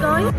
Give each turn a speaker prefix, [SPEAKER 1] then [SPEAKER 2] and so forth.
[SPEAKER 1] going.